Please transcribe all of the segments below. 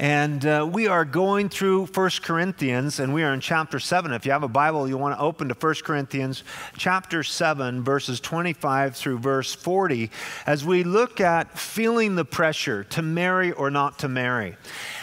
And uh, we are going through 1 Corinthians, and we are in chapter 7. If you have a Bible, you want to open to 1 Corinthians chapter 7, verses 25 through verse 40, as we look at feeling the pressure to marry or not to marry.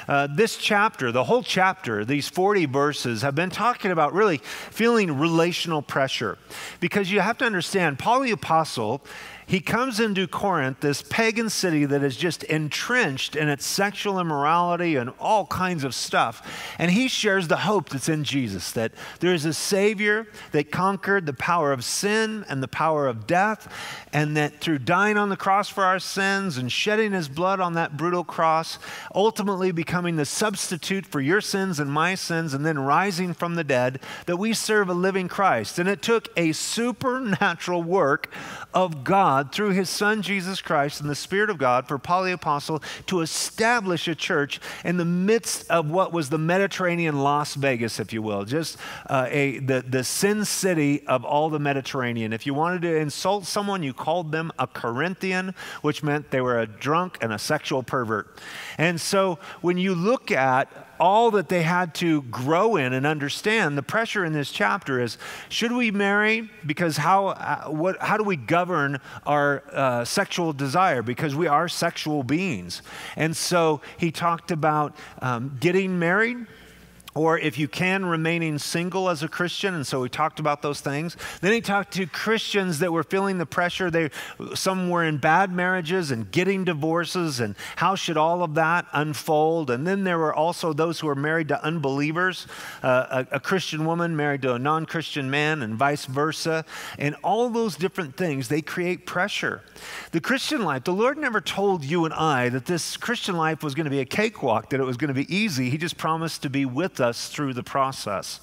Uh, this chapter, the whole chapter, these 40 verses, have been talking about really feeling relational pressure. Because you have to understand, Paul the Apostle he comes into Corinth, this pagan city that is just entrenched in its sexual immorality and all kinds of stuff. And he shares the hope that's in Jesus that there is a Savior that conquered the power of sin and the power of death, and that through dying on the cross for our sins and shedding his blood on that brutal cross, ultimately becoming the substitute for your sins and my sins, and then rising from the dead, that we serve a living Christ. And it took a supernatural work of God God through his son Jesus Christ and the Spirit of God for Paul the Apostle to establish a church in the midst of what was the Mediterranean Las Vegas, if you will, just uh, a, the, the sin city of all the Mediterranean. If you wanted to insult someone, you called them a Corinthian, which meant they were a drunk and a sexual pervert. And so when you look at all that they had to grow in and understand. The pressure in this chapter is should we marry? Because how, uh, what, how do we govern our uh, sexual desire? Because we are sexual beings. And so he talked about um, getting married or if you can, remaining single as a Christian. And so we talked about those things. Then he talked to Christians that were feeling the pressure. They, some were in bad marriages and getting divorces, and how should all of that unfold? And then there were also those who were married to unbelievers, uh, a, a Christian woman married to a non Christian man, and vice versa. And all those different things, they create pressure. The Christian life, the Lord never told you and I that this Christian life was going to be a cakewalk, that it was going to be easy. He just promised to be with us us through the process.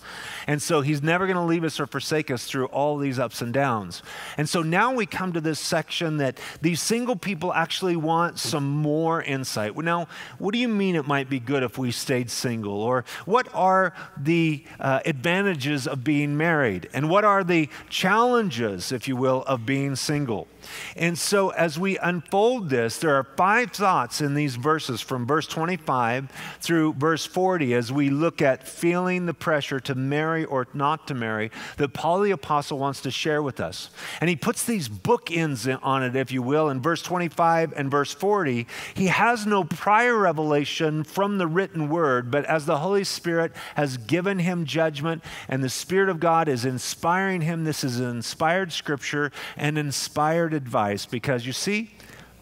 And so he's never going to leave us or forsake us through all these ups and downs. And so now we come to this section that these single people actually want some more insight. Now, what do you mean it might be good if we stayed single? Or what are the uh, advantages of being married? And what are the challenges, if you will, of being single? And so, as we unfold this, there are five thoughts in these verses from verse 25 through verse 40 as we look at feeling the pressure to marry or not to marry that Paul the Apostle wants to share with us. And he puts these bookends on it, if you will, in verse 25 and verse 40. He has no prior revelation from the written word, but as the Holy Spirit has given him judgment and the Spirit of God is inspiring him, this is inspired scripture and inspired advice because you see,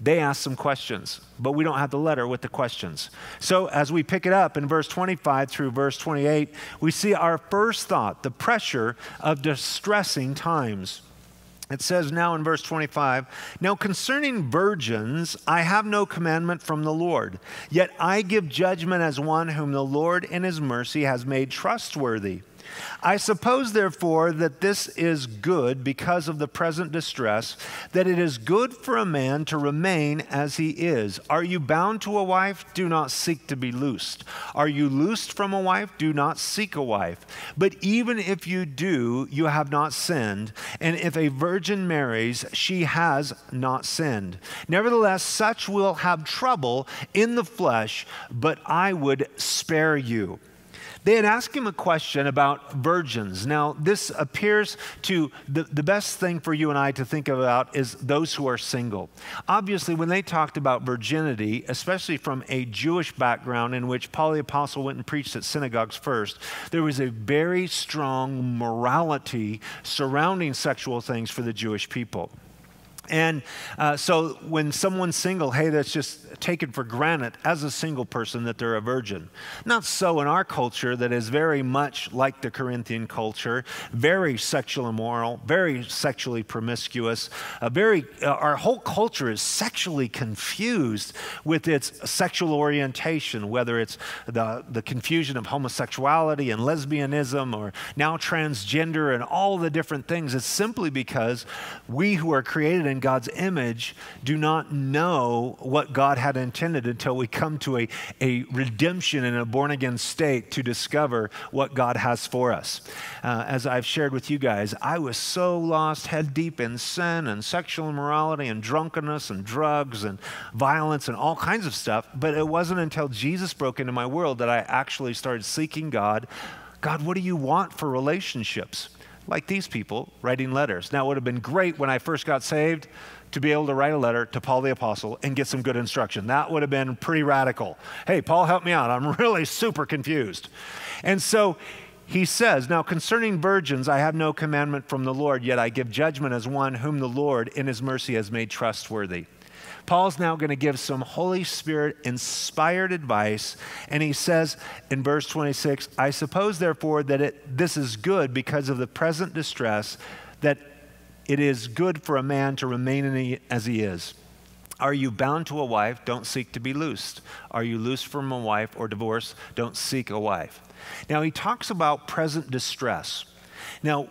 they asked some questions, but we don't have the letter with the questions. So, as we pick it up in verse 25 through verse 28, we see our first thought the pressure of distressing times. It says now in verse 25, Now concerning virgins, I have no commandment from the Lord, yet I give judgment as one whom the Lord in his mercy has made trustworthy. I suppose, therefore, that this is good because of the present distress, that it is good for a man to remain as he is. Are you bound to a wife? Do not seek to be loosed. Are you loosed from a wife? Do not seek a wife. But even if you do, you have not sinned. And if a virgin marries, she has not sinned. Nevertheless, such will have trouble in the flesh, but I would spare you. They had asked him a question about virgins. Now, this appears to the, the best thing for you and I to think about is those who are single. Obviously, when they talked about virginity, especially from a Jewish background in which Paul the Apostle went and preached at synagogues first, there was a very strong morality surrounding sexual things for the Jewish people. And uh, so when someone's single, hey, that's just taken for granted as a single person that they're a virgin. Not so in our culture that is very much like the Corinthian culture, very sexual immoral, very sexually promiscuous. A very, uh, our whole culture is sexually confused with its sexual orientation, whether it's the, the confusion of homosexuality and lesbianism or now transgender and all the different things. It's simply because we who are created in God's image do not know what God had intended until we come to a, a redemption in a born again state to discover what God has for us. Uh, as I've shared with you guys, I was so lost, head deep in sin and sexual immorality and drunkenness and drugs and violence and all kinds of stuff. But it wasn't until Jesus broke into my world that I actually started seeking God. God, what do you want for relationships? Like these people writing letters. Now, it would have been great when I first got saved to be able to write a letter to Paul the Apostle and get some good instruction. That would have been pretty radical. Hey, Paul, help me out. I'm really super confused. And so he says, Now concerning virgins, I have no commandment from the Lord, yet I give judgment as one whom the Lord in his mercy has made trustworthy. Paul's now going to give some Holy Spirit inspired advice, and he says in verse 26 I suppose, therefore, that it, this is good because of the present distress, that it is good for a man to remain as he is. Are you bound to a wife? Don't seek to be loosed. Are you loosed from a wife or divorced? Don't seek a wife. Now, he talks about present distress. Now,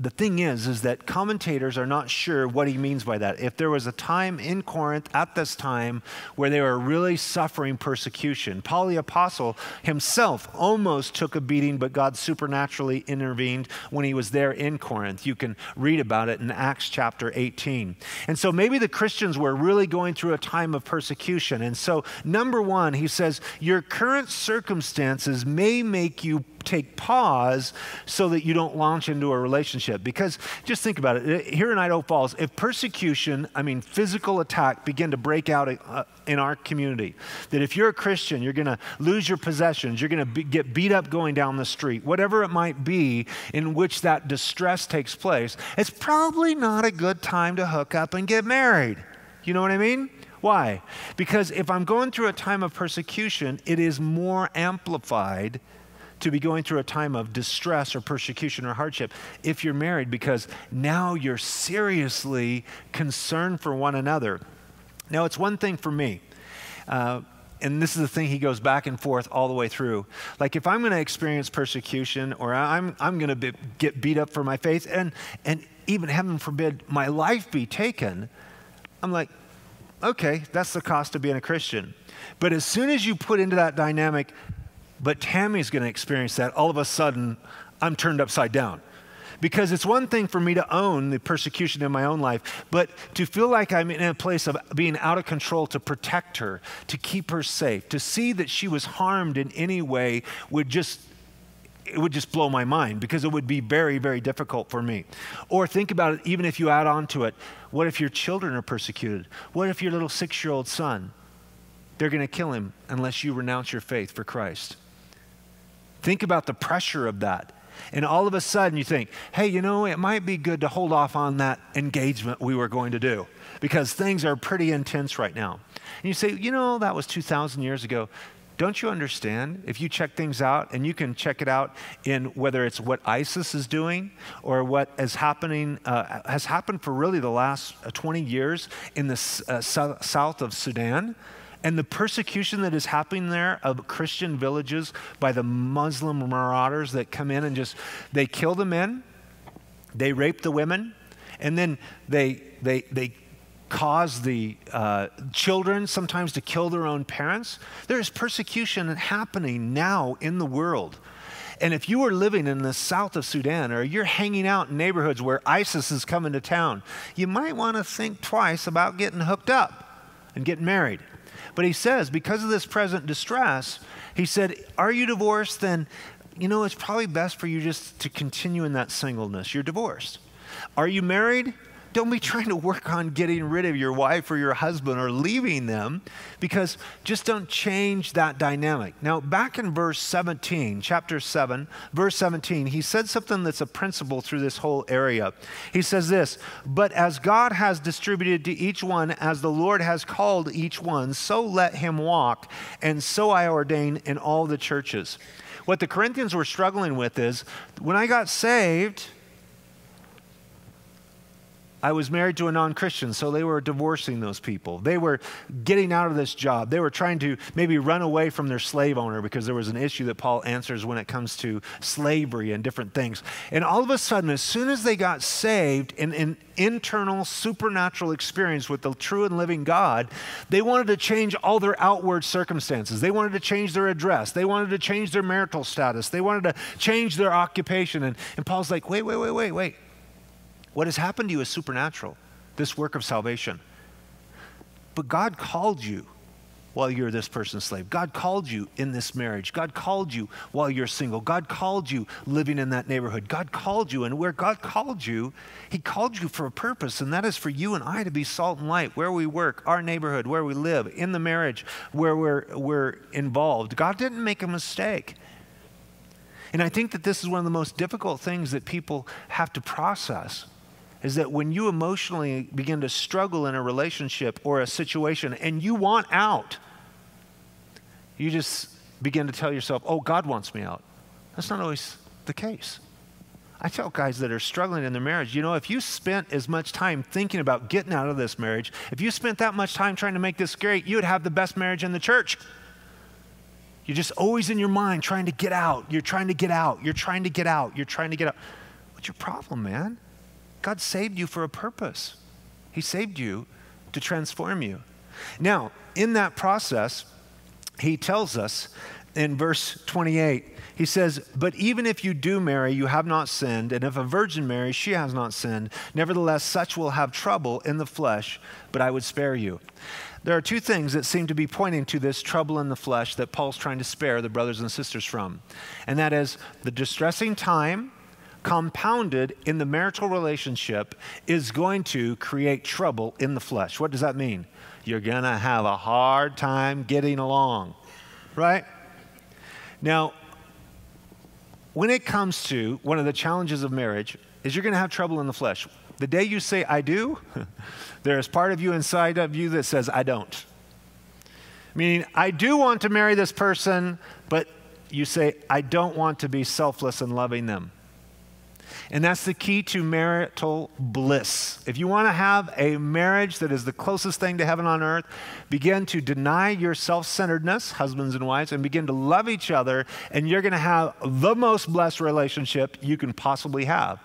the thing is is that commentators are not sure what he means by that. If there was a time in corinth at this time where they were really suffering persecution paul the apostle himself almost took a beating but god supernaturally intervened when he was there in corinth. You can read about it in acts chapter 18 and so maybe the christians were really going through a time of persecution. And so number one he says your current circumstances may make you take pause so that you don't launch into a relationship. Because just think about it here in Idaho Falls, if persecution, I mean physical attack, begin to break out uh, in our community, that if you're a Christian, you're going to lose your possessions, you're going to be, get beat up going down the street, whatever it might be in which that distress takes place, it's probably not a good time to hook up and get married. You know what I mean? Why? Because if I'm going through a time of persecution, it is more amplified to be going through a time of distress or persecution or hardship if you're married because now you're seriously concerned for one another. Now, it's one thing for me. Uh, and this is the thing he goes back and forth all the way through. Like if I'm going to experience persecution or I'm, I'm going to be, get beat up for my faith and, and even heaven forbid my life be taken, I'm like, okay, that's the cost of being a Christian. But as soon as you put into that dynamic, but Tammy's going to experience that. All of a sudden, I'm turned upside down. Because it's one thing for me to own the persecution in my own life, but to feel like I'm in a place of being out of control to protect her, to keep her safe, to see that she was harmed in any way would just it would just blow my mind because it would be very, very difficult for me. Or think about it, even if you add on to it, what if your children are persecuted? What if your little six year old son? They're going to kill him unless you renounce your faith for Christ. Think about the pressure of that. And all of a sudden you think, hey, you know, it might be good to hold off on that engagement we were going to do because things are pretty intense right now. And you say, you know, that was 2,000 years ago. Don't you understand? If you check things out, and you can check it out in whether it's what ISIS is doing or what is happening, uh, has happened for really the last uh, 20 years in the uh, south of Sudan and the persecution that is happening there of Christian villages by the Muslim marauders that come in and just they kill the men, they rape the women, and then they they they cause the uh, children sometimes to kill their own parents. There is persecution happening now in the world. And if you are living in the south of Sudan or you're hanging out in neighborhoods where ISIS is coming to town, you might want to think twice about getting hooked up and getting married. But he says, because of this present distress, he said, Are you divorced? Then, you know, it's probably best for you just to continue in that singleness. You're divorced. Are you married? Don't be trying to work on getting rid of your wife or your husband or leaving them because just don't change that dynamic. Now, back in verse 17, chapter 7, verse 17, he said something that's a principle through this whole area. He says this But as God has distributed to each one, as the Lord has called each one, so let him walk, and so I ordain in all the churches. What the Corinthians were struggling with is when I got saved, I was married to a non Christian, so they were divorcing those people. They were getting out of this job. They were trying to maybe run away from their slave owner because there was an issue that Paul answers when it comes to slavery and different things. And all of a sudden, as soon as they got saved in an internal supernatural experience with the true and living God, they wanted to change all their outward circumstances. They wanted to change their address. They wanted to change their marital status. They wanted to change their occupation. And, and Paul's like, wait, wait, wait, wait, wait. What has happened to you is supernatural, this work of salvation. But God called you while you're this person's slave. God called you in this marriage. God called you while you're single. God called you living in that neighborhood. God called you. And where God called you, He called you for a purpose. And that is for you and I to be salt and light where we work, our neighborhood, where we live, in the marriage, where we're, we're involved. God didn't make a mistake. And I think that this is one of the most difficult things that people have to process is that when you emotionally begin to struggle in a relationship or a situation and you want out, you just begin to tell yourself, oh, God wants me out. That's not always the case. I tell guys that are struggling in their marriage, you know, if you spent as much time thinking about getting out of this marriage, if you spent that much time trying to make this great, you would have the best marriage in the church. You're just always in your mind trying to get out. You're trying to get out. You're trying to get out. You're trying to get out. What's your problem, man? God saved you for a purpose. He saved you to transform you. Now, in that process, he tells us in verse 28, he says, But even if you do marry, you have not sinned, and if a virgin marries, she has not sinned. Nevertheless, such will have trouble in the flesh, but I would spare you. There are two things that seem to be pointing to this trouble in the flesh that Paul's trying to spare the brothers and sisters from. And that is the distressing time compounded in the marital relationship is going to create trouble in the flesh. What does that mean? You're going to have a hard time getting along, right? Now, when it comes to one of the challenges of marriage, is you're going to have trouble in the flesh. The day you say, I do, there is part of you inside of you that says, I don't. Meaning, I do want to marry this person, but you say, I don't want to be selfless and loving them. And that's the key to marital bliss. If you want to have a marriage that is the closest thing to heaven on earth, begin to deny your self centeredness, husbands and wives, and begin to love each other, and you're going to have the most blessed relationship you can possibly have.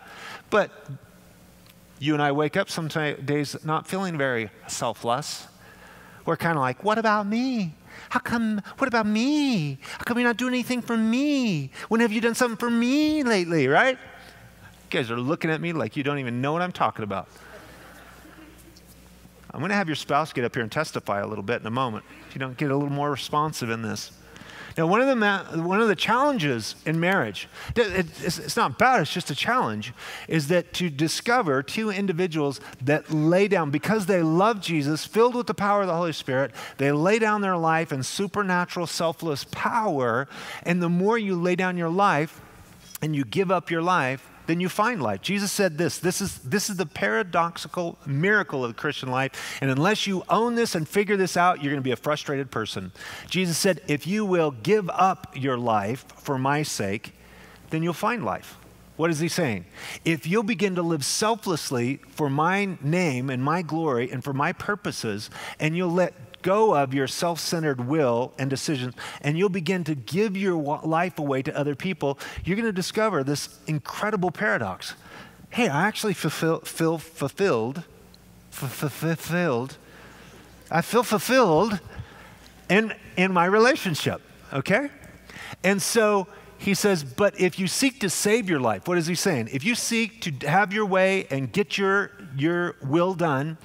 But you and I wake up some days not feeling very selfless. We're kind of like, what about me? How come, what about me? How come you're not doing anything for me? When have you done something for me lately, right? You guys are looking at me like you don't even know what I'm talking about. I'm going to have your spouse get up here and testify a little bit in a moment. If you don't get a little more responsive in this. Now, one of the, ma- one of the challenges in marriage, it's, it's not bad, it's just a challenge, is that to discover two individuals that lay down, because they love Jesus, filled with the power of the Holy Spirit, they lay down their life in supernatural, selfless power. And the more you lay down your life and you give up your life, then you find life. Jesus said this this is, this is the paradoxical miracle of the Christian life. And unless you own this and figure this out, you're going to be a frustrated person. Jesus said, If you will give up your life for my sake, then you'll find life. What is he saying? If you'll begin to live selflessly for my name and my glory and for my purposes, and you'll let go of your self centered will and decisions, and you'll begin to give your life away to other people, you're going to discover this incredible paradox. Hey, I actually fulfill, feel fulfilled, fulfilled, I feel fulfilled in, in my relationship, okay? And so he says, but if you seek to save your life, what is he saying? If you seek to have your way and get your, your will done,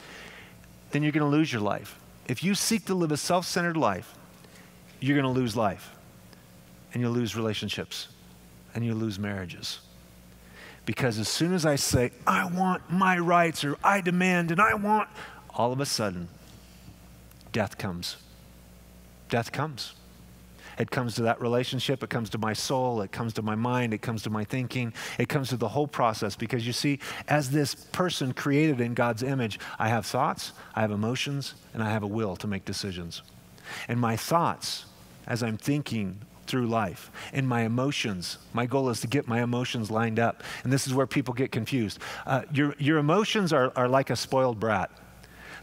then you're going to lose your life. If you seek to live a self centered life, you're going to lose life. And you'll lose relationships. And you'll lose marriages. Because as soon as I say, I want my rights, or I demand, and I want, all of a sudden, death comes. Death comes. It comes to that relationship, it comes to my soul, it comes to my mind, it comes to my thinking, it comes to the whole process. Because you see, as this person created in God's image, I have thoughts, I have emotions, and I have a will to make decisions. And my thoughts, as I'm thinking through life and my emotions. My goal is to get my emotions lined up. And this is where people get confused. Uh, your, your emotions are, are like a spoiled brat.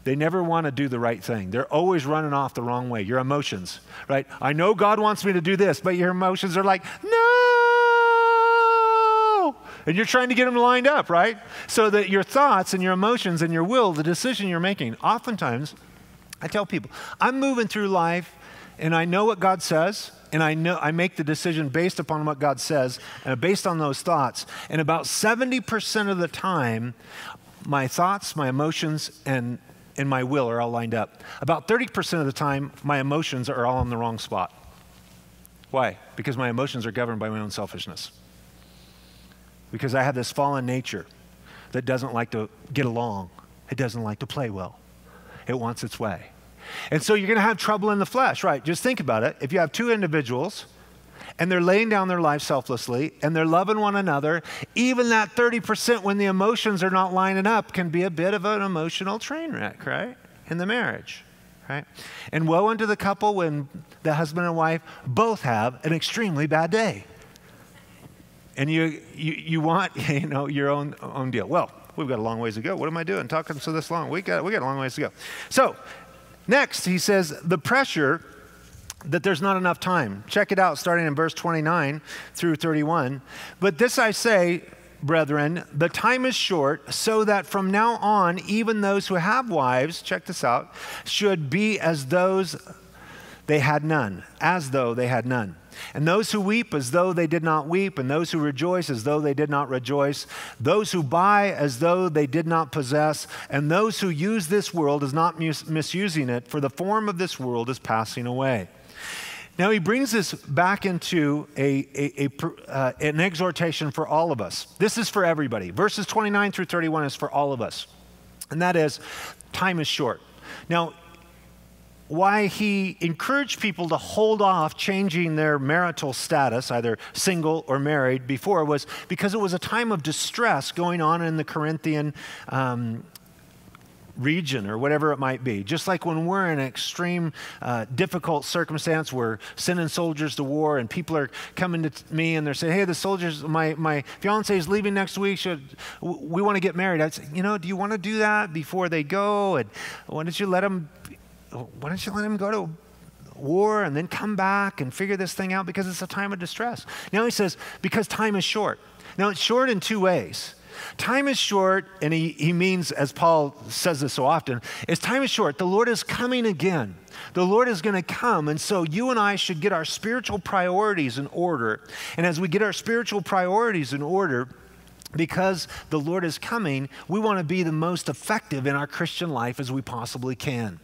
They never want to do the right thing. They're always running off the wrong way. Your emotions, right? I know God wants me to do this, but your emotions are like, no. And you're trying to get them lined up, right? So that your thoughts and your emotions and your will, the decision you're making, oftentimes, I tell people, I'm moving through life and I know what God says, and I know I make the decision based upon what God says and based on those thoughts. And about 70% of the time, my thoughts, my emotions, and and my will are all lined up. About 30% of the time, my emotions are all in the wrong spot. Why? Because my emotions are governed by my own selfishness. Because I have this fallen nature that doesn't like to get along, it doesn't like to play well, it wants its way. And so you're going to have trouble in the flesh, right? Just think about it. If you have two individuals, and they're laying down their life selflessly and they're loving one another, even that 30% when the emotions are not lining up can be a bit of an emotional train wreck, right? In the marriage, right? And woe unto the couple when the husband and wife both have an extremely bad day. And you, you, you want, you know, your own, own deal. Well, we've got a long ways to go. What am I doing talking so this long? We got, we got a long ways to go. So, next, he says, the pressure that there's not enough time. Check it out, starting in verse 29 through 31. But this I say, brethren, the time is short, so that from now on, even those who have wives, check this out, should be as those they had none, as though they had none. And those who weep as though they did not weep, and those who rejoice as though they did not rejoice, those who buy as though they did not possess, and those who use this world as not misusing it, for the form of this world is passing away. Now, he brings this back into a, a, a uh, an exhortation for all of us. This is for everybody. Verses 29 through 31 is for all of us. And that is, time is short. Now, why he encouraged people to hold off changing their marital status, either single or married, before was because it was a time of distress going on in the Corinthian um, region or whatever it might be. Just like when we're in an extreme, uh, difficult circumstance, we're sending soldiers to war and people are coming to me and they're saying, hey, the soldiers, my, my fiance is leaving next week. Should, we want to get married. I'd say, you know, do you want to do that before they go? And why don't you let them, why don't you let them go to war and then come back and figure this thing out because it's a time of distress. Now he says, because time is short. Now it's short in two ways. Time is short, and he, he means, as Paul says this so often, is time is short. The Lord is coming again. The Lord is going to come. And so you and I should get our spiritual priorities in order. And as we get our spiritual priorities in order, because the Lord is coming, we want to be the most effective in our Christian life as we possibly can.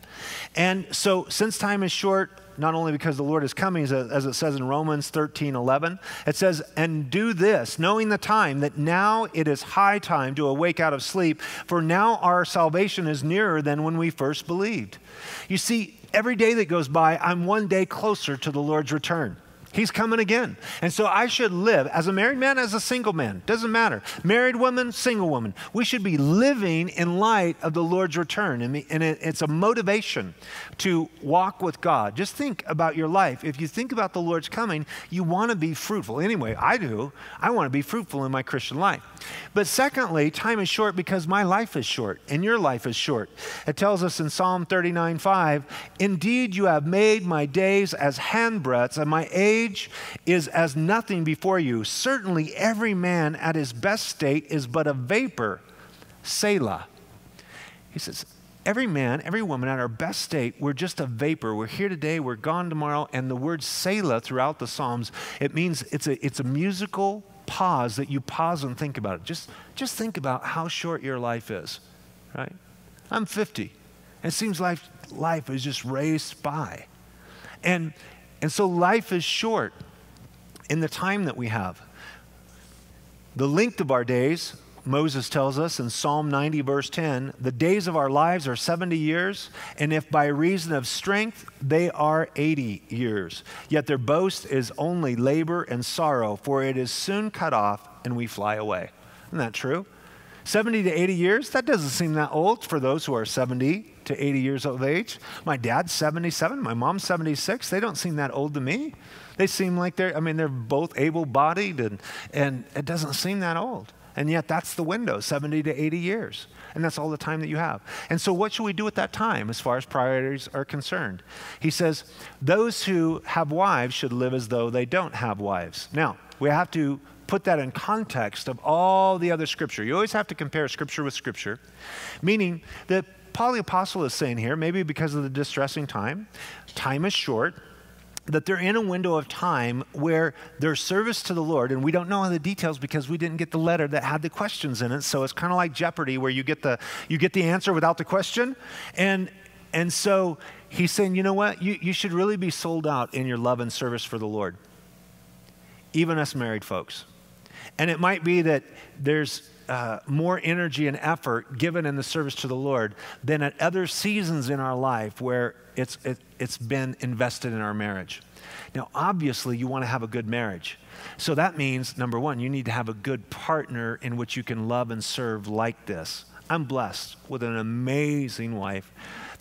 And so, since time is short, not only because the Lord is coming, as it says in Romans 13 11, it says, And do this, knowing the time, that now it is high time to awake out of sleep, for now our salvation is nearer than when we first believed. You see, every day that goes by, I'm one day closer to the Lord's return. He's coming again. And so I should live as a married man, as a single man. Doesn't matter. Married woman, single woman. We should be living in light of the Lord's return. And it's a motivation to walk with God. Just think about your life. If you think about the Lord's coming, you want to be fruitful. Anyway, I do. I want to be fruitful in my Christian life. But secondly, time is short because my life is short and your life is short. It tells us in Psalm 39 5, Indeed, you have made my days as handbreadths and my age age is as nothing before you. Certainly, every man at his best state is but a vapor. Selah. He says, Every man, every woman at our best state, we're just a vapor. We're here today, we're gone tomorrow. And the word Selah throughout the Psalms, it means it's a, it's a musical pause that you pause and think about it. Just, just think about how short your life is, right? I'm 50. It seems like life is just raced by. And and so life is short in the time that we have. The length of our days, Moses tells us in Psalm 90, verse 10, the days of our lives are 70 years, and if by reason of strength, they are 80 years. Yet their boast is only labor and sorrow, for it is soon cut off and we fly away. Isn't that true? 70 to 80 years, that doesn't seem that old for those who are 70 to 80 years of age. My dad's 77, my mom's 76. They don't seem that old to me. They seem like they're, I mean, they're both able bodied and, and it doesn't seem that old. And yet that's the window, 70 to 80 years. And that's all the time that you have. And so, what should we do at that time as far as priorities are concerned? He says, those who have wives should live as though they don't have wives. Now, we have to put that in context of all the other scripture. You always have to compare scripture with scripture, meaning that Paul the Apostle is saying here, maybe because of the distressing time, time is short, that they're in a window of time where their service to the Lord, and we don't know the details because we didn't get the letter that had the questions in it. So it's kind of like Jeopardy, where you get the you get the answer without the question, and and so he's saying, you know what, you, you should really be sold out in your love and service for the Lord, even us married folks. And it might be that there's uh, more energy and effort given in the service to the Lord than at other seasons in our life where it's, it, it's been invested in our marriage. Now, obviously, you want to have a good marriage. So that means, number one, you need to have a good partner in which you can love and serve like this. I'm blessed with an amazing wife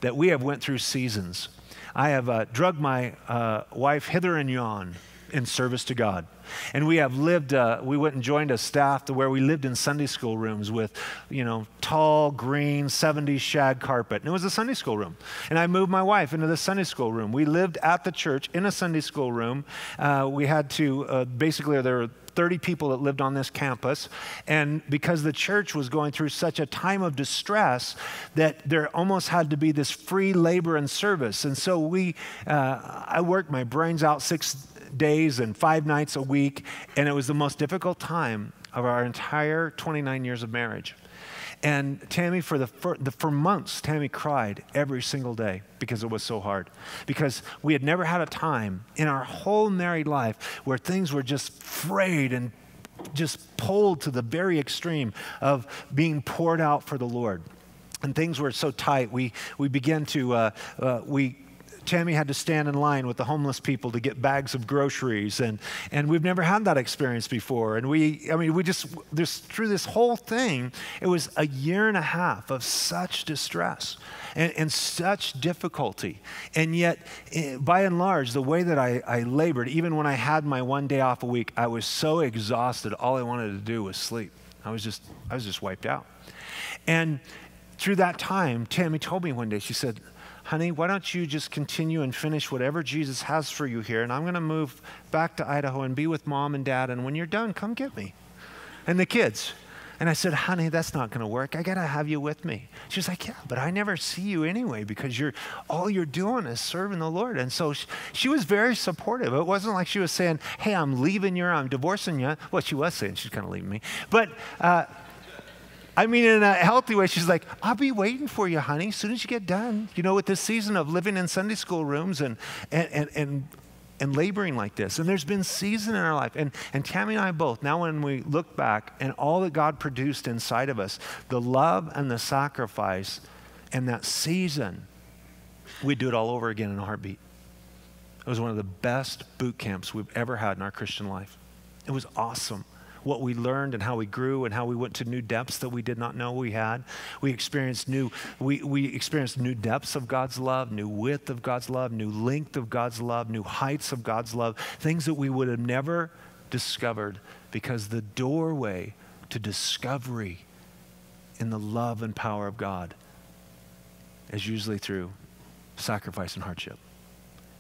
that we have went through seasons. I have uh, drugged my uh, wife hither and yon in service to God. And we have lived, uh, we went and joined a staff to where we lived in Sunday school rooms with, you know, tall, green, 70s shag carpet. And it was a Sunday school room. And I moved my wife into the Sunday school room. We lived at the church in a Sunday school room. Uh, we had to, uh, basically, there were 30 people that lived on this campus. And because the church was going through such a time of distress, that there almost had to be this free labor and service. And so we, uh, I worked my brains out six days and five nights a week, and it was the most difficult time of our entire 29 years of marriage. And Tammy, for, the, for, the, for months, Tammy cried every single day because it was so hard. Because we had never had a time in our whole married life where things were just frayed and just pulled to the very extreme of being poured out for the Lord. And things were so tight, we, we began to, uh, uh, we Tammy had to stand in line with the homeless people to get bags of groceries. And, and we've never had that experience before. And we, I mean, we just, this, through this whole thing, it was a year and a half of such distress and, and such difficulty. And yet, eh, by and large, the way that I, I labored, even when I had my one day off a week, I was so exhausted, all I wanted to do was sleep. I was just, I was just wiped out. And through that time, Tammy told me one day, she said, honey, why don't you just continue and finish whatever Jesus has for you here? And I'm going to move back to Idaho and be with mom and dad. And when you're done, come get me and the kids. And I said, honey, that's not going to work. I got to have you with me. She's like, yeah, but I never see you anyway because you're all you're doing is serving the Lord. And so she, she was very supportive. It wasn't like she was saying, hey, I'm leaving you, I'm divorcing you. Well, she was saying she's kind of leaving me. But uh, I mean, in a healthy way, she's like, I'll be waiting for you, honey, as soon as you get done. You know, with this season of living in Sunday school rooms and, and, and, and, and laboring like this. And there's been season in our life. And, and Tammy and I both, now when we look back and all that God produced inside of us, the love and the sacrifice and that season, we'd do it all over again in a heartbeat. It was one of the best boot camps we've ever had in our Christian life. It was awesome what we learned and how we grew and how we went to new depths that we did not know we had. We experienced new, we, we experienced new depths of God's love, new width of God's love, new length of God's love, new heights of God's love, things that we would have never discovered because the doorway to discovery in the love and power of God is usually through sacrifice and hardship.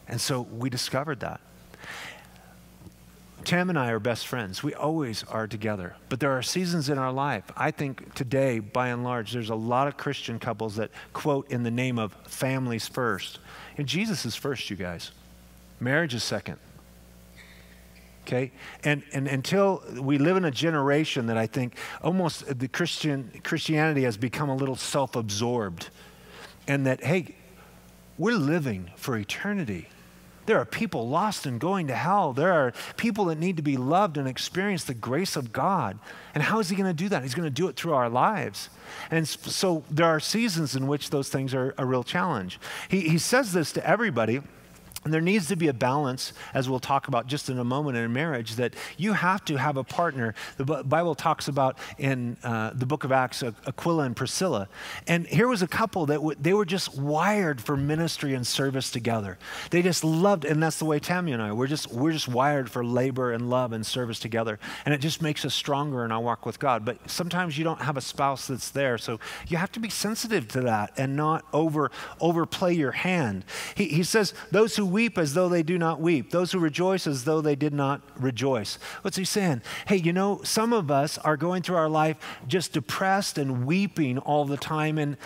And so we discovered that. Tam and I are best friends. We always are together. But there are seasons in our life. I think today, by and large, there's a lot of Christian couples that quote in the name of families first. And Jesus is first, you guys. Marriage is second. Okay? And, and until we live in a generation that I think almost the Christian Christianity has become a little self-absorbed. And that, hey, we're living for eternity. There are people lost and going to hell. There are people that need to be loved and experience the grace of God. And how is He going to do that? He's going to do it through our lives. And so there are seasons in which those things are a real challenge. He, he says this to everybody And there needs to be a balance, as we'll talk about just in a moment in a marriage, that you have to have a partner. The Bible talks about in uh, the book of Acts Aquila and Priscilla. And here was a couple that they were just wired for ministry and service together. They just loved, and that's the way Tammy and I, we're just, we're just wired for labor and love and service together. And it just makes us stronger in our walk with God. But sometimes you don't have a spouse that's there. So you have to be sensitive to that and not over, overplay your hand. He, he says, those who weep as though they do not weep, those who rejoice as though they did not rejoice. What's he saying? Hey, you know, some of us are going through our life just depressed and weeping all the time, and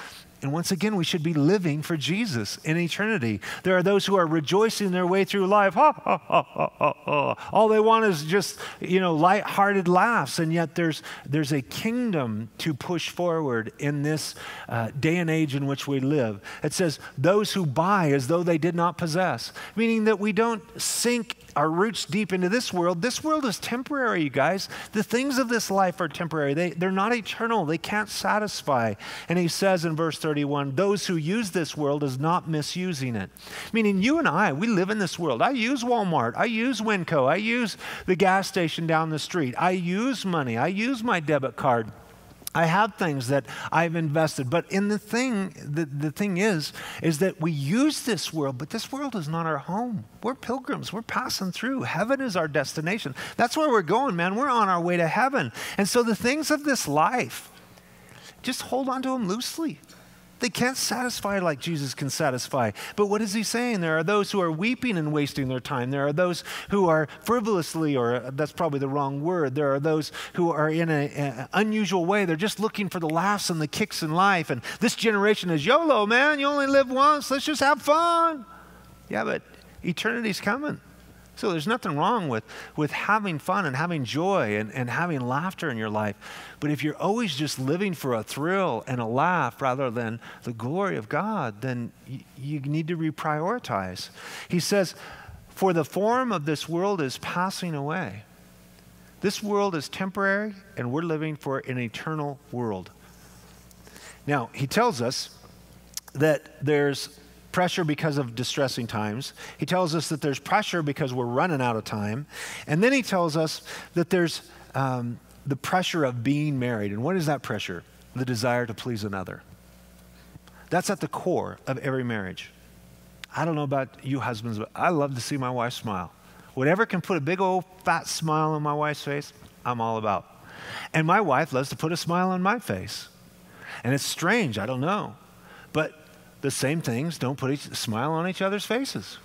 and once again, we should be living for Jesus in eternity. There are those who are rejoicing their way through life. Ha, ha, ha, ha, ha. All they want is just, you know, light-hearted laughs. And yet there's, there's a kingdom to push forward in this uh, day and age in which we live. It says, those who buy as though they did not possess, meaning that we don't sink our roots deep into this world. This world is temporary, you guys. The things of this life are temporary. They, they're not eternal. They can't satisfy. And he says in verse 31, those who use this world is not misusing it. Meaning you and I, we live in this world. I use Walmart. I use Winco. I use the gas station down the street. I use money. I use my debit card. I have things that I've invested. But in the thing, the, the thing is, is that we use this world, but this world is not our home. We're pilgrims. We're passing through. Heaven is our destination. That's where we're going, man. We're on our way to heaven. And so the things of this life, just hold on to them loosely. They can't satisfy like Jesus can satisfy. But what is he saying? There are those who are weeping and wasting their time. There are those who are frivolously, or that's probably the wrong word. There are those who are in an unusual way. They're just looking for the laughs and the kicks in life. And this generation is YOLO, man. You only live once. Let's just have fun. Yeah, but eternity's coming. So there's nothing wrong with, with having fun and having joy and, and having laughter in your life. But if you're always just living for a thrill and a laugh rather than the glory of God, then y- you need to reprioritize. He says, For the form of this world is passing away. This world is temporary, and we're living for an eternal world. Now, he tells us that there's pressure because of distressing times. He tells us that there's pressure because we're running out of time. And then he tells us that there's um, the pressure of being married. And what is that pressure? The desire to please another. That's at the core of every marriage. I don't know about you husbands, but I love to see my wife smile. Whatever can put a big old fat smile on my wife's face, I'm all about. And my wife loves to put a smile on my face. And it's strange, I don't know. But the same things don't put a smile on each other's faces.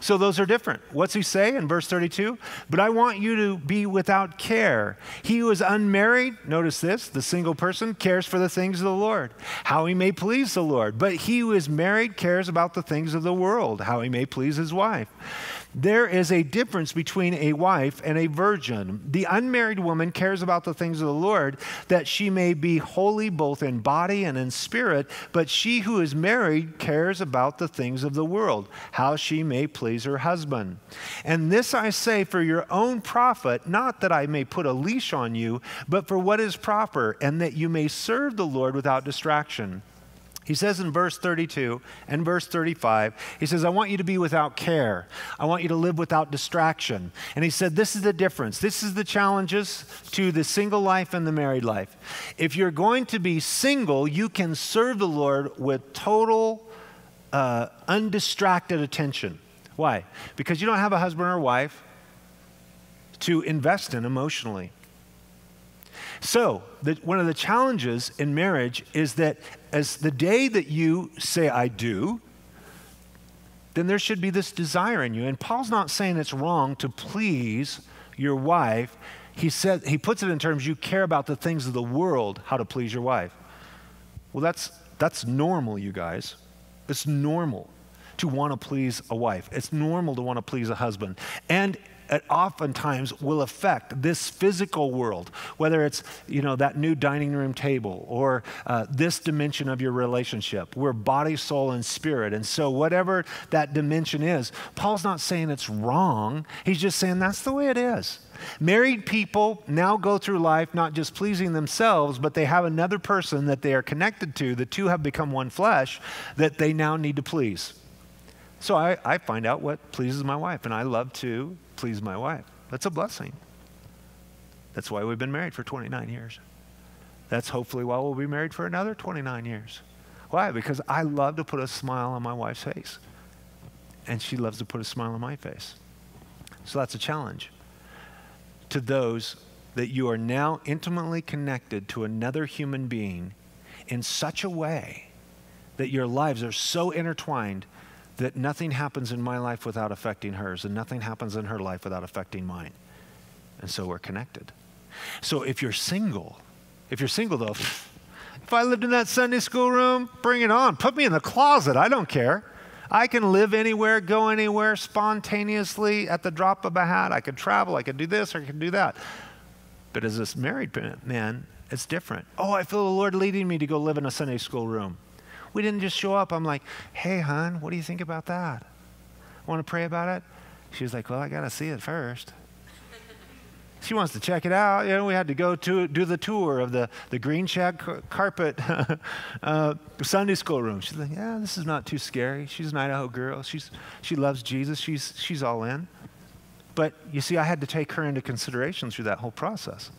So those are different. What's he say in verse 32? But I want you to be without care. He who is unmarried, notice this, the single person cares for the things of the Lord, how he may please the Lord. But he who is married cares about the things of the world, how he may please his wife. There is a difference between a wife and a virgin. The unmarried woman cares about the things of the Lord, that she may be holy both in body and in spirit, but she who is married cares about the things of the world, how she may please her husband. And this I say for your own profit, not that I may put a leash on you, but for what is proper, and that you may serve the Lord without distraction. He says in verse 32 and verse 35, he says, I want you to be without care. I want you to live without distraction. And he said, This is the difference. This is the challenges to the single life and the married life. If you're going to be single, you can serve the Lord with total, uh, undistracted attention. Why? Because you don't have a husband or wife to invest in emotionally. So, the, one of the challenges in marriage is that as the day that you say, I do, then there should be this desire in you. And Paul's not saying it's wrong to please your wife. He, said, he puts it in terms you care about the things of the world, how to please your wife. Well, that's, that's normal, you guys. It's normal to want to please a wife. It's normal to want to please a husband. And it oftentimes will affect this physical world, whether it's you know that new dining room table or uh, this dimension of your relationship. We're body, soul, and spirit, and so whatever that dimension is, Paul's not saying it's wrong. He's just saying that's the way it is. Married people now go through life not just pleasing themselves, but they have another person that they are connected to. The two have become one flesh that they now need to please. So I, I find out what pleases my wife, and I love to please my wife. That's a blessing. That's why we've been married for 29 years. That's hopefully why we'll be married for another 29 years. Why? Because I love to put a smile on my wife's face. And she loves to put a smile on my face. So that's a challenge to those that you are now intimately connected to another human being in such a way that your lives are so intertwined that nothing happens in my life without affecting hers, and nothing happens in her life without affecting mine. And so we're connected. So if you're single, if you're single though, if I lived in that Sunday school room, bring it on. Put me in the closet. I don't care. I can live anywhere, go anywhere spontaneously at the drop of a hat. I could travel. I could do this. I could do that. But as this married man, it's different. Oh, I feel the Lord leading me to go live in a Sunday school room. We didn't just show up. I'm like, hey, hon, what do you think about that? Want to pray about it? She was like, well, I got to see it first. She wants to check it out. You know, we had to go to do the tour of the, the green shag carpet uh, Sunday school room. She's like, yeah, this is not too scary. She's an Idaho girl. She's, she loves Jesus. She's, she's all in. But you see, I had to take her into consideration through that whole process.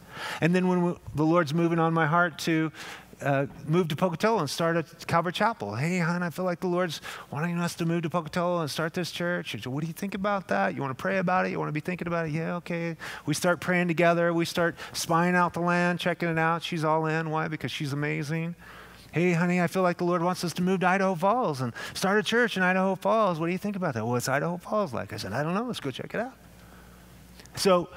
And then when we, the Lord's moving on my heart to uh, move to Pocatello and started a Calvary Chapel. Hey, hon, I feel like the Lord's wanting us to move to Pocatello and start this church. Said, what do you think about that? You want to pray about it? You want to be thinking about it? Yeah, okay. We start praying together. We start spying out the land, checking it out. She's all in. Why? Because she's amazing. Hey, honey, I feel like the Lord wants us to move to Idaho Falls and start a church in Idaho Falls. What do you think about that? What's Idaho Falls like? I said, I don't know. Let's go check it out. So,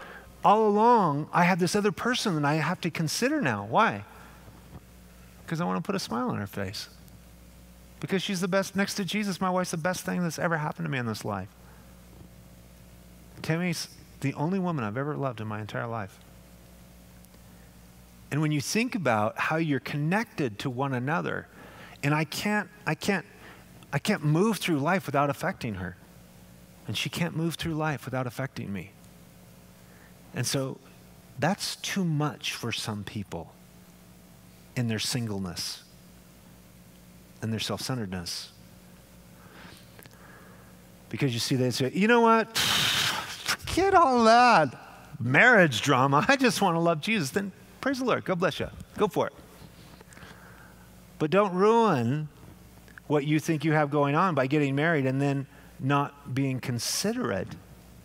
all along, I have this other person that I have to consider now. Why? Because I want to put a smile on her face. Because she's the best, next to Jesus, my wife's the best thing that's ever happened to me in this life. Tammy's the only woman I've ever loved in my entire life. And when you think about how you're connected to one another, and I can't, I can't, I can't move through life without affecting her. And she can't move through life without affecting me. And so that's too much for some people in their singleness and their self centeredness. Because you see, they say, you know what? Forget all that marriage drama. I just want to love Jesus. Then praise the Lord. God bless you. Go for it. But don't ruin what you think you have going on by getting married and then not being considerate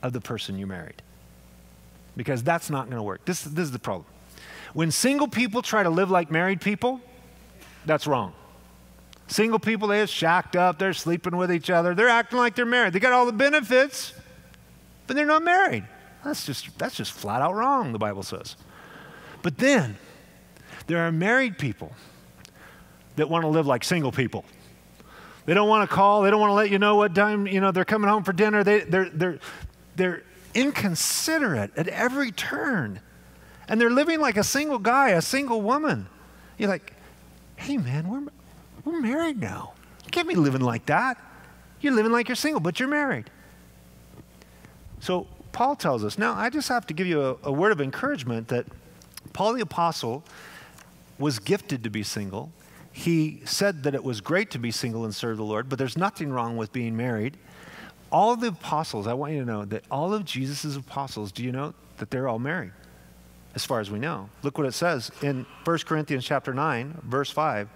of the person you married because that's not going to work. This, this is the problem. When single people try to live like married people, that's wrong. Single people, they are shacked up, they're sleeping with each other, they're acting like they're married. They got all the benefits, but they're not married. That's just, that's just flat out wrong, the Bible says. But then, there are married people that want to live like single people. They don't want to call. They don't want to let you know what time you know they're coming home for dinner. They, they're, they're, they're inconsiderate at every turn. And they're living like a single guy, a single woman. You're like, hey, man, we're, we're married now. You can't be living like that. You're living like you're single, but you're married. So Paul tells us. Now, I just have to give you a, a word of encouragement that Paul the Apostle was gifted to be single. He said that it was great to be single and serve the Lord, but there's nothing wrong with being married all the apostles, I want you to know that all of Jesus' apostles, do you know that they're all married? As far as we know. Look what it says in 1 Corinthians chapter 9, verse 5.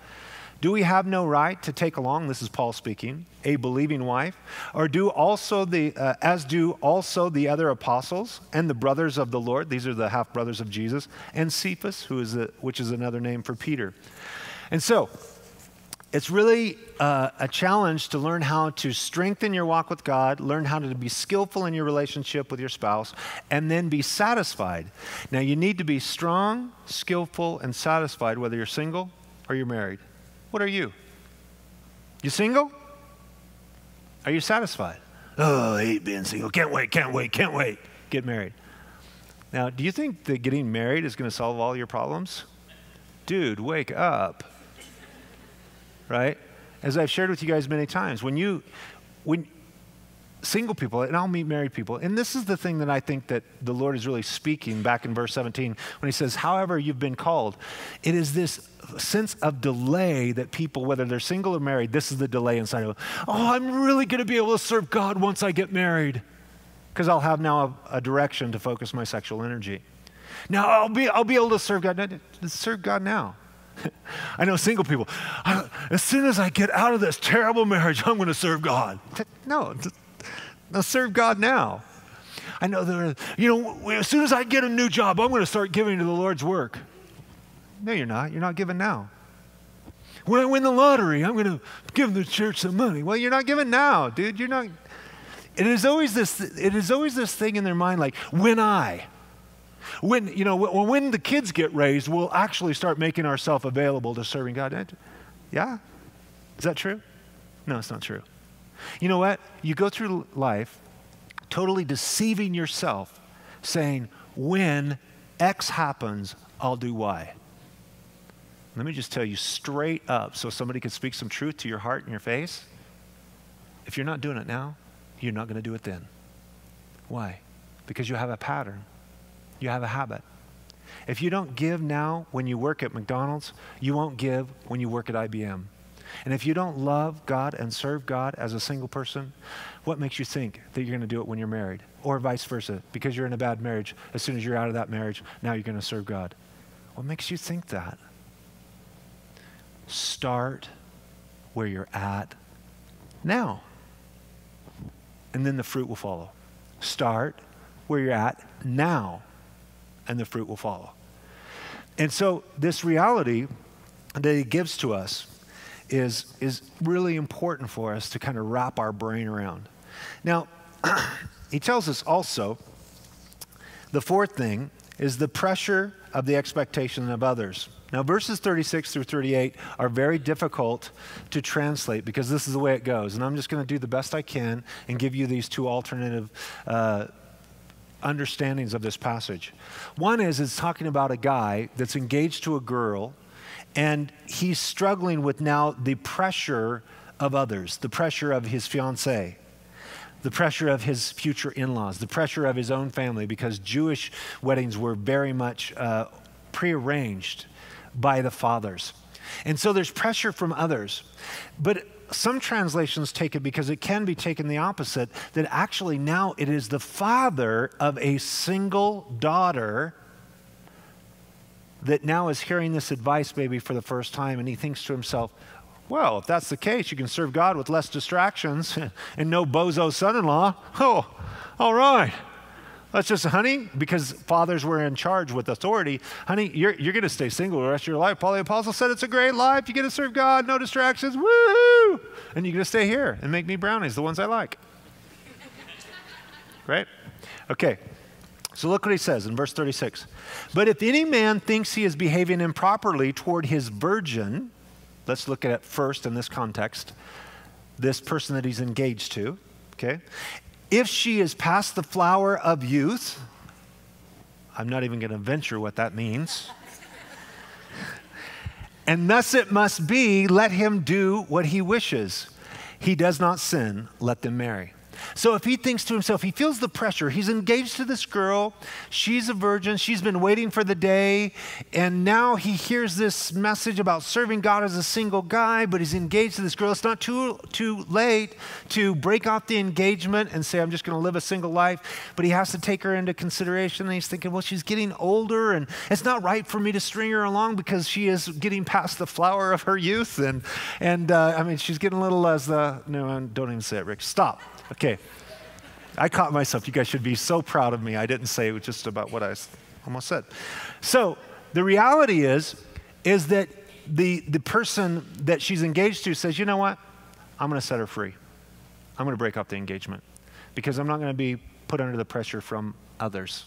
Do we have no right to take along, this is Paul speaking, a believing wife? Or do also the, uh, as do also the other apostles and the brothers of the Lord, these are the half brothers of Jesus, and Cephas, who is a, which is another name for Peter. And so, it's really uh, a challenge to learn how to strengthen your walk with God, learn how to be skillful in your relationship with your spouse, and then be satisfied. Now, you need to be strong, skillful, and satisfied whether you're single or you're married. What are you? You single? Are you satisfied? Oh, I hate being single. Can't wait, can't wait, can't wait. Get married. Now, do you think that getting married is going to solve all your problems? Dude, wake up right? As I've shared with you guys many times, when you, when, single people, and I'll meet married people. And this is the thing that I think that the Lord is really speaking back in verse 17 when he says, however you've been called. It is this sense of delay that people, whether they're single or married, this is the delay inside of, oh, I'm really going to be able to serve God once I get married because I'll have now a, a, direction to focus my sexual energy. Now I'll be, I'll be able to serve God, serve God now. I know single people, as soon as I get out of this terrible marriage, I'm going to serve God. No, now serve God now. I know there, you know, as soon as I get a new job, I'm going to start giving to the Lord's work. No, you're not. You're not giving now. When I win the lottery, I'm going to give the church some money. Well, you're not giving now, dude. You're not. It is always this. It is always this thing in their mind, like when I, when you know, when, the kids get raised, we'll actually start making ourselves available to serving God. Yeah, is that true? No, it's not true. You know what? You go through life totally deceiving yourself, saying, when X happens, I'll do Y. Let me just tell you straight up so somebody can speak some truth to your heart and your face. If you're not doing it now, you're not going to do it then. Why? Because you have a pattern, you have a habit. If you don't give now when you work at McDonald's, you won't give when you work at IBM. And if you don't love God and serve God as a single person, what makes you think that you're going to do it when you're married? Or vice versa, because you're in a bad marriage, as soon as you're out of that marriage, now you're going to serve God. What makes you think that? Start where you're at now. And then the fruit will follow. Start where you're at now, and the fruit will follow. And so, this reality that he gives to us is, is really important for us to kind of wrap our brain around. Now, he tells us also the fourth thing is the pressure of the expectation of others. Now, verses 36 through 38 are very difficult to translate because this is the way it goes. And I'm just going to do the best I can and give you these two alternative uh, understandings of this passage. One is it's talking about a guy that's engaged to a girl and he's struggling with now the pressure of others, the pressure of his fiancee, the pressure of his future in laws, the pressure of his own family, because Jewish weddings were very much uh, prearranged by the fathers. And so there's pressure from others. But some translations take it because it can be taken the opposite that actually now it is the father of a single daughter that now is hearing this advice maybe for the first time and he thinks to himself, well, if that's the case, you can serve God with less distractions and no bozo son in law. Oh, all right. Let's just, honey, because fathers were in charge with authority, honey, you're, you're going to stay single the rest of your life. Paul the Apostle said it's a great life. You get to serve God, no distractions, woo! And you're going to stay here and make me brownies, the ones I like. right? Okay, so look what he says in verse 36. But if any man thinks he is behaving improperly toward his virgin, let's look at it first in this context this person that he's engaged to, okay? If she is past the flower of youth, I'm not even going to venture what that means. and thus it must be, let him do what he wishes. He does not sin, let them marry. So if he thinks to himself, he feels the pressure, he's engaged to this girl, she's a virgin, she's been waiting for the day, and now he hears this message about serving God as a single guy, but he's engaged to this girl. It's not too, too late to break off the engagement and say, I'm just going to live a single life, but he has to take her into consideration. And he's thinking, well, she's getting older, and it's not right for me to string her along because she is getting past the flower of her youth. And, and uh, I mean, she's getting a little as the, no, don't even say it, Rick. Stop. Okay. I caught myself. You guys should be so proud of me. I didn't say it just about what I almost said. So the reality is, is that the, the person that she's engaged to says, you know what? I'm going to set her free. I'm going to break up the engagement because I'm not going to be put under the pressure from others.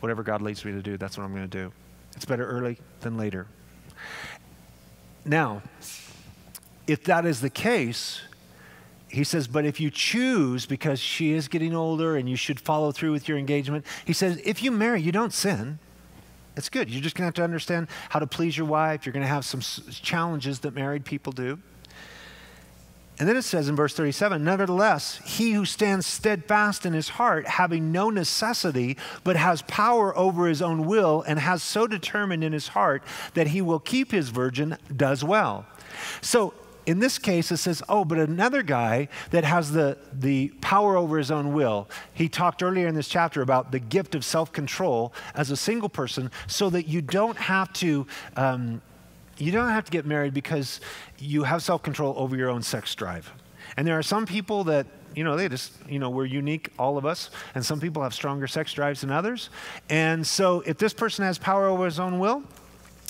Whatever God leads me to do, that's what I'm going to do. It's better early than later. Now, if that is the case, he says, but if you choose, because she is getting older and you should follow through with your engagement, he says, if you marry, you don't sin. It's good. You're just going to have to understand how to please your wife. You're going to have some challenges that married people do. And then it says in verse 37 Nevertheless, he who stands steadfast in his heart, having no necessity, but has power over his own will, and has so determined in his heart that he will keep his virgin, does well. So in this case, it says, oh, but another guy that has the, the power over his own will. He talked earlier in this chapter about the gift of self control as a single person so that you don't have to. Um, you don't have to get married because you have self control over your own sex drive. And there are some people that, you know, they just, you know, we're unique, all of us, and some people have stronger sex drives than others. And so if this person has power over his own will,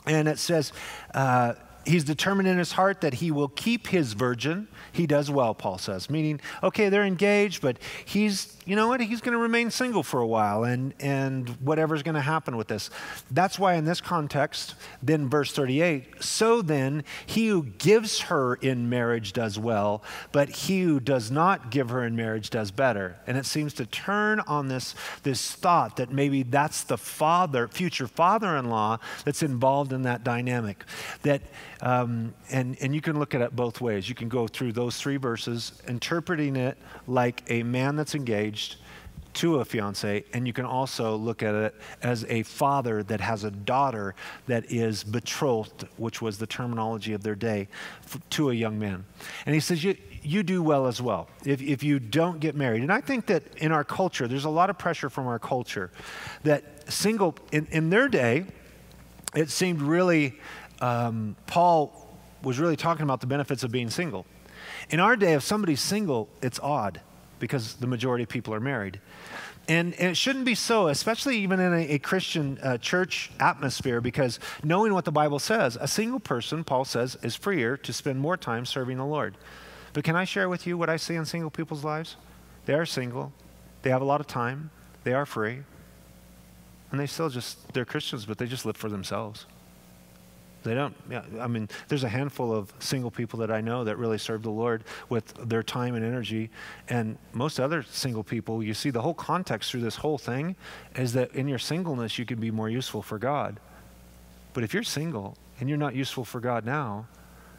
and it says, uh, he's determined in his heart that he will keep his virgin. He does well, Paul says, meaning, okay, they're engaged, but he's, you know what, he's going to remain single for a while and, and whatever's going to happen with this. That's why, in this context, then verse 38 so then, he who gives her in marriage does well, but he who does not give her in marriage does better. And it seems to turn on this, this thought that maybe that's the father, future father in law that's involved in that dynamic. That um, and, and you can look at it both ways. You can go through those three verses, interpreting it like a man that's engaged to a fiance, and you can also look at it as a father that has a daughter that is betrothed, which was the terminology of their day, f- to a young man. And he says, you, you do well as well if, if you don't get married. And I think that in our culture, there's a lot of pressure from our culture that single, in, in their day, it seemed really um, Paul was really talking about the benefits of being single. In our day, if somebody's single, it's odd because the majority of people are married. And, and it shouldn't be so, especially even in a, a Christian uh, church atmosphere, because knowing what the Bible says, a single person, Paul says, is freer to spend more time serving the Lord. But can I share with you what I see in single people's lives? They are single, they have a lot of time, they are free, and they still just, they're Christians, but they just live for themselves. They don't. Yeah, I mean, there's a handful of single people that I know that really serve the Lord with their time and energy. And most other single people, you see the whole context through this whole thing is that in your singleness, you can be more useful for God. But if you're single and you're not useful for God now,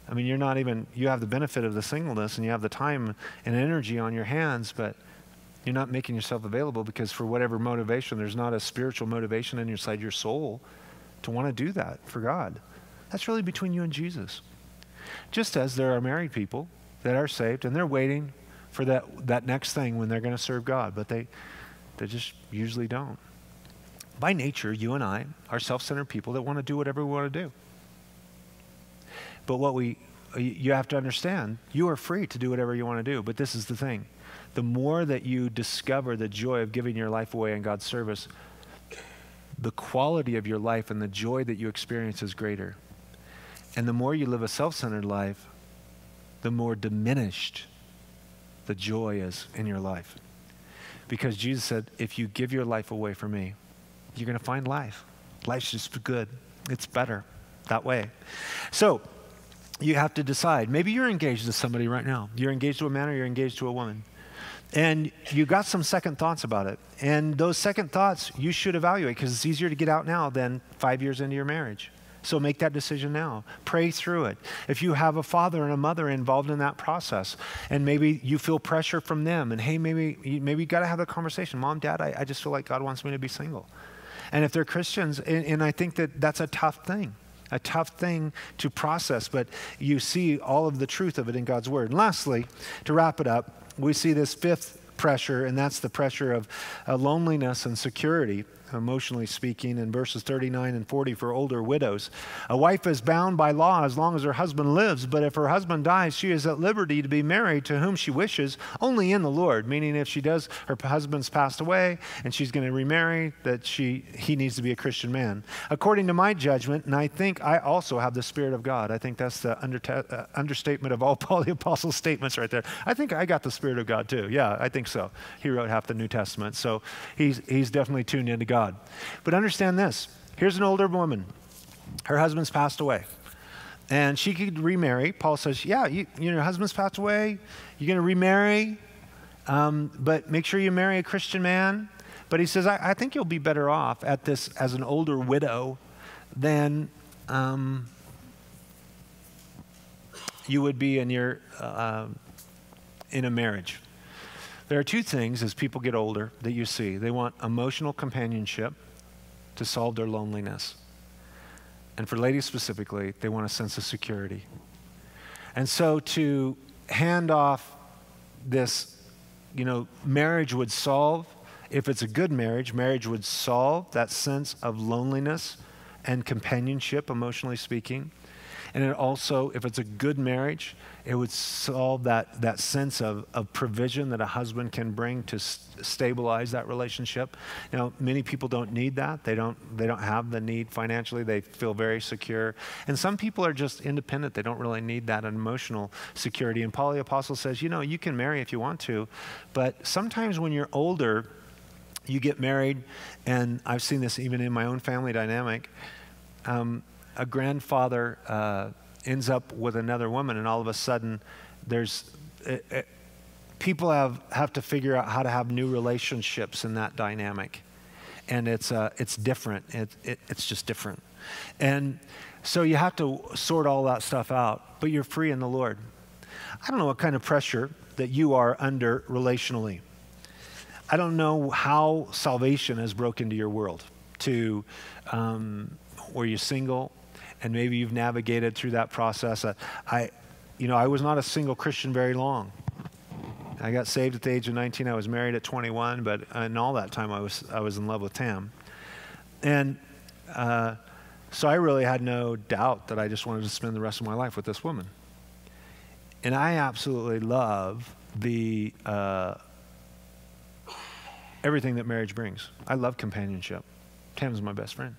I mean, you're not even, you have the benefit of the singleness and you have the time and energy on your hands, but you're not making yourself available because for whatever motivation, there's not a spiritual motivation inside your soul to want to do that for God. That's really between you and Jesus. Just as there are married people that are saved and they're waiting for that, that next thing when they're going to serve God, but they, they just usually don't. By nature, you and I are self centered people that want to do whatever we want to do. But what we, you have to understand, you are free to do whatever you want to do. But this is the thing the more that you discover the joy of giving your life away in God's service, the quality of your life and the joy that you experience is greater. And the more you live a self centered life, the more diminished the joy is in your life. Because Jesus said, if you give your life away for me, you're going to find life. Life's just good, it's better that way. So, you have to decide. Maybe you're engaged to somebody right now. You're engaged to a man or you're engaged to a woman. And you got some second thoughts about it. And those second thoughts you should evaluate because it's easier to get out now than five years into your marriage. So make that decision now. Pray through it. If you have a father and a mother involved in that process, and maybe you feel pressure from them, and hey, maybe maybe you got to have a conversation. Mom, Dad, I, I, just feel like God wants me to be single. And if they're Christians, and, and I think that that's a tough thing a tough thing to process, but you see all of the truth of it in God's Word. And lastly, to wrap it up, we see this fifth pressure, and that's the pressure of uh, loneliness and security emotionally speaking, in verses 39 and 40 for older widows. A wife is bound by law as long as her husband lives, but if her husband dies, she is at liberty to be married to whom she wishes, only in the Lord. Meaning, if she does, her husband's passed away and she's going to remarry, that she he needs to be a Christian man. According to my judgment, and I think I also have the Spirit of God. I think that's the under, uh, understatement of all Paul the Apostle's statements right there. I think I got the Spirit of God too. Yeah, I think so. He wrote half the New Testament, so he's he's definitely tuned into God. God. But understand this here's an older woman, her husband's passed away. And she could remarry. Paul says, Yeah, you, you know, your husband's passed away. You're going to remarry, um, but make sure you marry a Christian man. But he says, I, I, think you'll be better off at this as an older widow than um, you would be in your uh, in a marriage. There are two things as people get older that you see they want emotional companionship to solve their loneliness. And for ladies specifically, they want a sense of security. And so to hand off this, you know, marriage would solve, if it's a good marriage, marriage would solve that sense of loneliness and companionship, emotionally speaking. And it also, if it's a good marriage, it would solve that, that sense of, of provision that a husband can bring to stabilize that relationship. Now, many people don't need that. They don't, they don't have the need financially. They feel very secure. And some people are just independent. They don't really need that emotional security. And Paul the Apostle says, you know, you can marry if you want to, but sometimes when you're older, you get married, and I've seen this even in my own family dynamic. Um, a grandfather uh, ends up with another woman, and all of a sudden, there's it, it, people have, have to figure out how to have new relationships in that dynamic, and it's uh, it's different. It, it, it's just different, and so you have to sort all that stuff out. But you're free in the Lord. I don't know what kind of pressure that you are under relationally. I don't know how salvation has broken into your world to um, where you're single and maybe you've navigated through that process. I, I, you know, I was not a single Christian very long. I got saved at the age of 19. I was married at 21, but in all that time, I was I was in love with Tam, and uh, so I really had no doubt that I just wanted to spend the rest of my life with this woman. And I absolutely love the uh, everything that marriage brings. I love companionship. Tam's my best friend.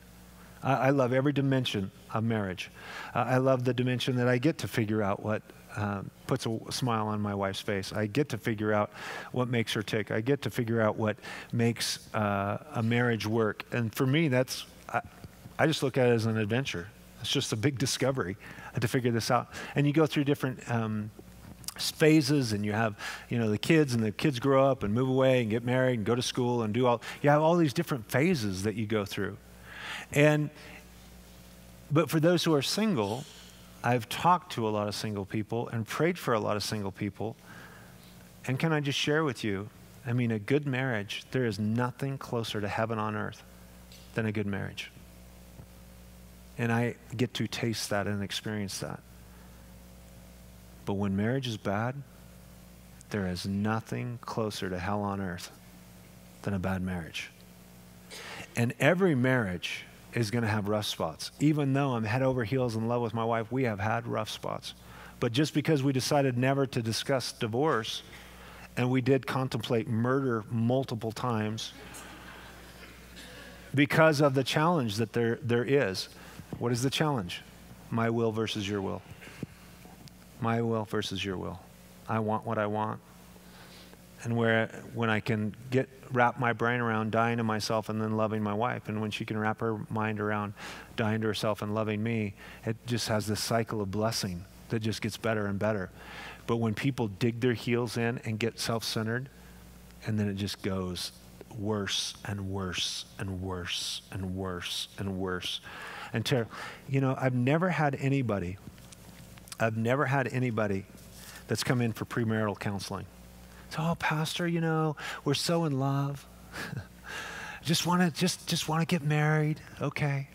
I, I love every dimension of marriage. Uh, I love the dimension that I get to figure out what um, puts a smile on my wife's face. I get to figure out what makes her tick. I get to figure out what makes uh, a marriage work. And for me, that's, I, I, just look at it as an adventure. It's just a big discovery to figure this out. And you go through different um, phases and you have you know the kids and the kids grow up and move away and get married and go to school and do all you have all these different phases that you go through and, but for those who are single, I've talked to a lot of single people and prayed for a lot of single people. And can I just share with you? I mean, a good marriage, there is nothing closer to heaven on earth than a good marriage. And I get to taste that and experience that. But when marriage is bad, there is nothing closer to hell on earth than a bad marriage. And every marriage is going to have rough spots. Even though I'm head over heels in love with my wife, we have had rough spots. But just because we decided never to discuss divorce, and we did contemplate murder multiple times because of the challenge that there, there is. What is the challenge? My will versus your will. My will versus your will. I want what I want and where when I can get wrap my brain around dying to myself and then loving my wife, and when she can wrap her mind around dying to herself and loving me, it just has this cycle of blessing that just gets better and better. But when people dig their heels in and get self-centered, and then it just goes worse and worse and worse and worse and worse. And to, you know, I've never had anybody, I've never had anybody that's come in for premarital counseling oh, pastor, you know, we're so in love. just want to just just want to get married, okay?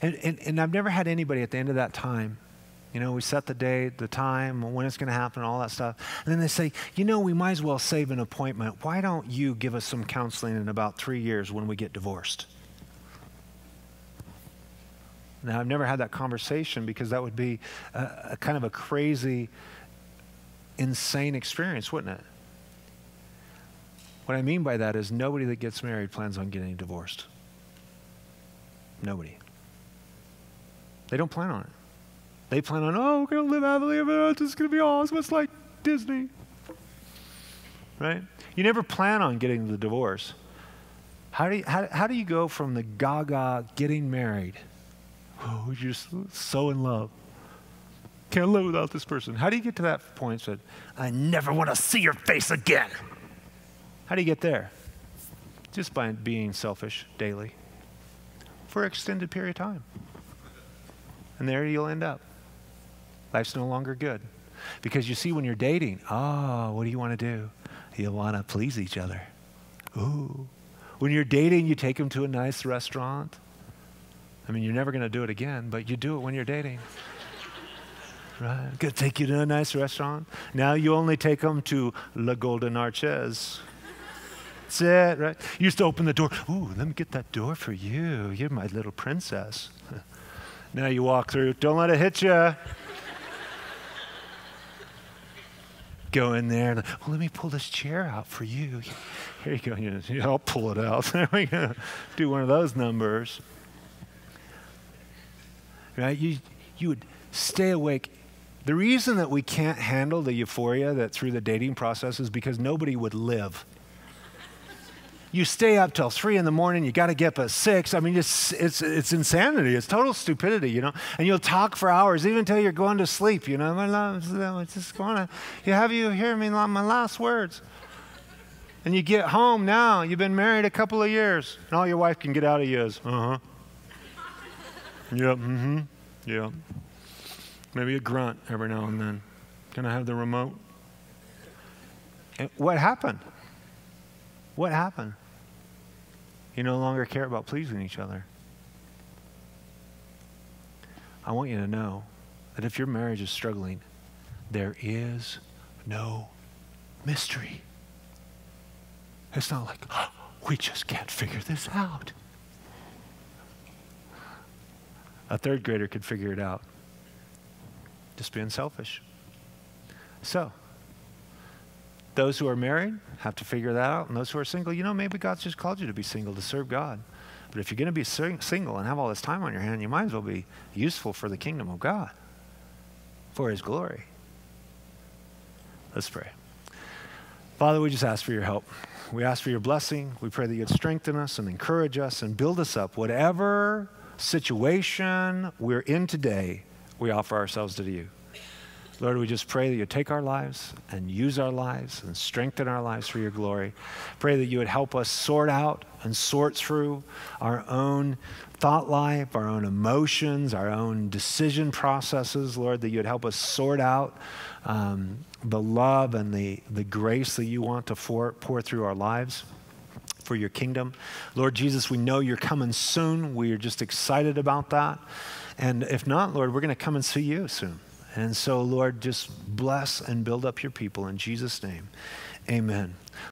And, and and I've never had anybody at the end of that time. You know, we set the date, the time, when it's going to happen, all that stuff. And then they say, you know, we might as well save an appointment. Why don't you give us some counseling in about three years when we get divorced? Now, I've never had that conversation because that would be a, a kind of a crazy, insane experience, wouldn't it? What I mean by that is nobody that gets married plans on getting divorced. Nobody. They don't plan on it. They plan on, oh, we're going to live happily ever after. It's going to be awesome. It's like Disney. Right? You never plan on getting the divorce. How do you, how, how do you go from the gaga getting married? Oh, you're so in love. Can't live without this person. How do you get to that point? Said, I never want to see your face again. How do you get there? Just by being selfish daily for an extended period of time. And there you'll end up. Life's no longer good. Because you see, when you're dating, oh, what do you want to do? You want to please each other. Ooh. When you're dating, you take them to a nice restaurant. I mean, you're never going to do it again, but you do it when you're dating. Right? Gonna take you to a nice restaurant. Now you only take them to La Golden Arches. That's it, right? You used to open the door. Ooh, let me get that door for you. You're my little princess. Now you walk through. Don't let it hit you. Go in there and, well, let me pull this chair out for you. Here you go. I'll pull it out. There we go. Do one of those numbers. Right? You, you would stay awake. The reason that we can't handle the euphoria that through the dating process is because nobody would live you stay up till three in the morning. You got to get up at six. I mean, it's, it's, it's insanity. It's total stupidity, you know. And you'll talk for hours, even until you're going to sleep, you know. My love, It's just going to, you have you hear me my last words. And you get home now. You've been married a couple of years, and all your wife can get out of you is, uh huh. yep. Mm-hmm. Yeah. Maybe a grunt every now and then. Can I have the remote? And what happened? What happened? You no longer care about pleasing each other. I want you to know that if your marriage is struggling, there is no mystery. It's not like, oh, we just can't figure this out. A third grader could figure it out. Just being selfish. So, those who are married have to figure that out. And those who are single, you know, maybe God's just called you to be single, to serve God. But if you're going to be sing- single and have all this time on your hand, you might as well be useful for the kingdom of God, for His glory. Let's pray. Father, we just ask for your help. We ask for your blessing. We pray that you'd strengthen us and encourage us and build us up. Whatever situation we're in today, we offer ourselves to you. Lord, we just pray that you take our lives and use our lives and strengthen our lives for your glory. Pray that you would help us sort out and sort through our own thought life, our own emotions, our own decision processes. Lord, that you'd help us sort out um, the love and the, the grace that you want to pour, pour through our lives for your kingdom. Lord Jesus, we know you're coming soon. We are just excited about that. And if not, Lord, we're going to come and see you soon. And so, Lord, just bless and build up your people in Jesus' name. Amen.